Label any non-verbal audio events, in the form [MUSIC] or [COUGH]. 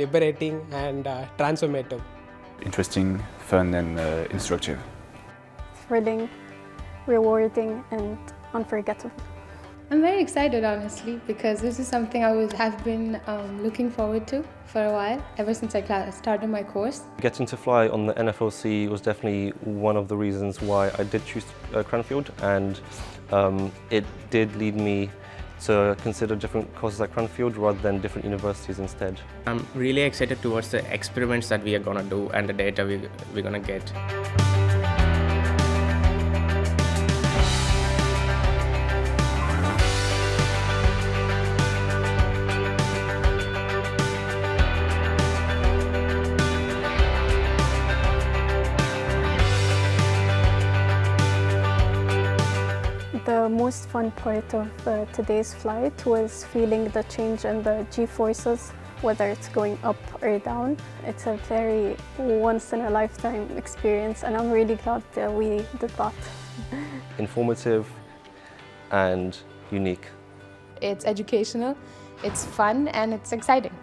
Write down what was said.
liberating and uh, transformative. Interesting, fun and uh, instructive. Thrilling, rewarding and unforgettable. I'm very excited, honestly, because this is something I was, have been um, looking forward to for a while, ever since I started my course. Getting to fly on the NFLC was definitely one of the reasons why I did choose uh, Cranfield, and um, it did lead me to consider different courses at Cranfield rather than different universities instead. I'm really excited towards the experiments that we are going to do and the data we, we're going to get. The most fun part of uh, today's flight was feeling the change in the G-forces, whether it's going up or down. It's a very once-in-a-lifetime experience and I'm really glad that we did that. [LAUGHS] Informative and unique. It's educational, it's fun and it's exciting.